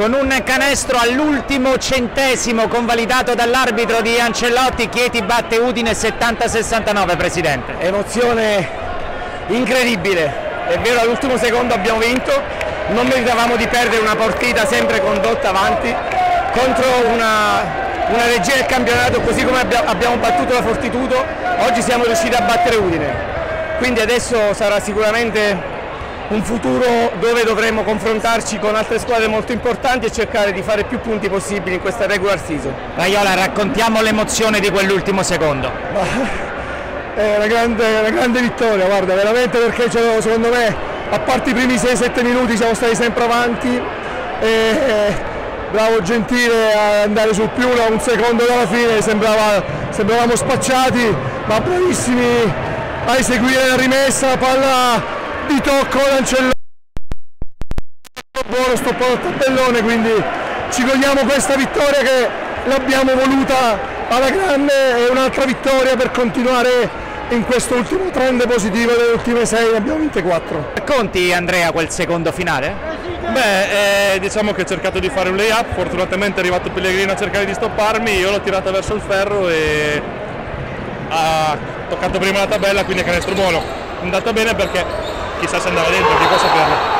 con un canestro all'ultimo centesimo convalidato dall'arbitro di Ancellotti, Chieti batte Udine 70-69 Presidente. Emozione incredibile, è vero all'ultimo secondo abbiamo vinto, non meritavamo di perdere una partita sempre condotta avanti contro una, una regia del campionato così come abbiamo battuto la Fortitudo, oggi siamo riusciti a battere Udine, quindi adesso sarà sicuramente un futuro dove dovremo confrontarci con altre squadre molto importanti e cercare di fare più punti possibili in questa regular season. Raiola, raccontiamo l'emozione di quell'ultimo secondo. È una grande, una grande vittoria, guarda, veramente perché secondo me a parte i primi 6-7 minuti siamo stati sempre avanti e bravo Gentile a andare sul più uno, un secondo dalla fine sembrava, sembravamo spacciati ma bravissimi a eseguire la rimessa, la palla di tocco Lancellotti buono stoppato il tabellone quindi ci cogliamo questa vittoria che l'abbiamo voluta alla grande e un'altra vittoria per continuare in questo ultimo trend positivo delle ultime sei. Ne abbiamo vinte quattro. Racconti Andrea quel secondo finale? Beh, eh, diciamo che ho cercato di fare un layup, fortunatamente è arrivato Pellegrino a cercare di stopparmi, io l'ho tirata verso il ferro e ha toccato prima la tabella, quindi è canestro buono. È andata bene perché quizás andaba dentro, qué cosa, pero